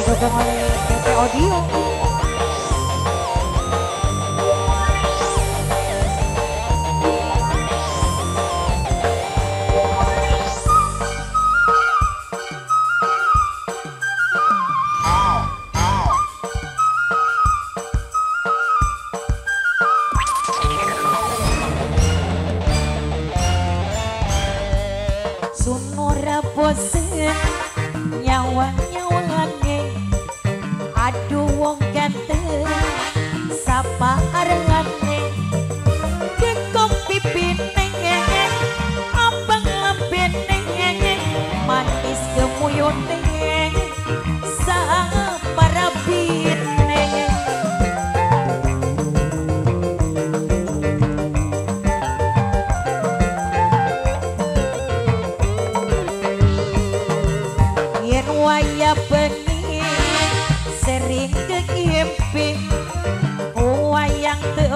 Dibabangan PT Audio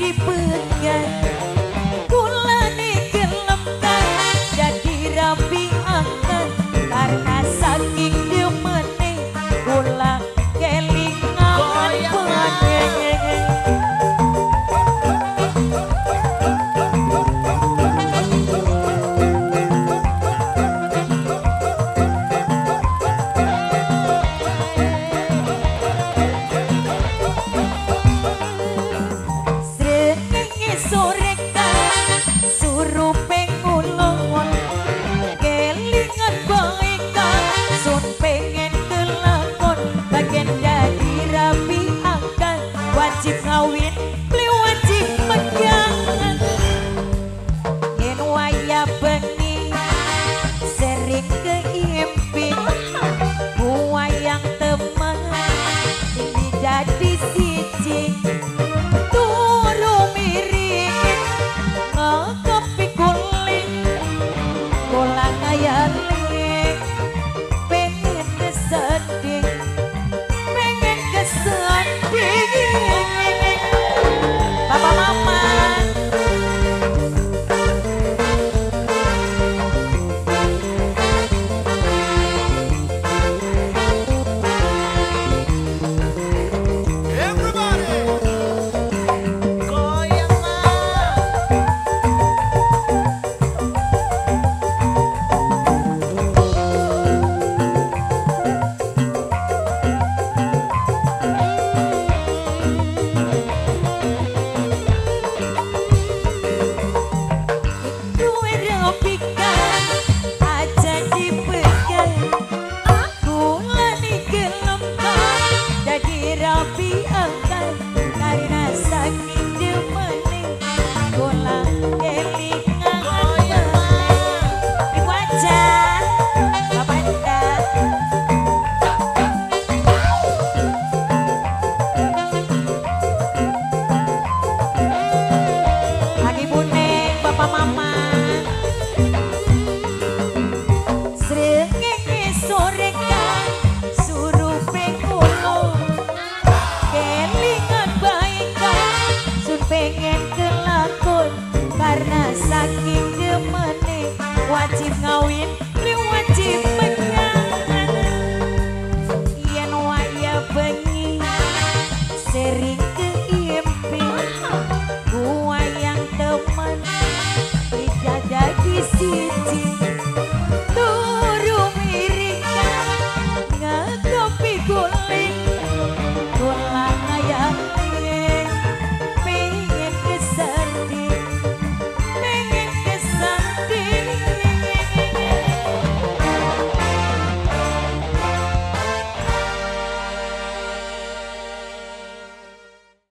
dipegangkan sorre saking gemene wajib ngaw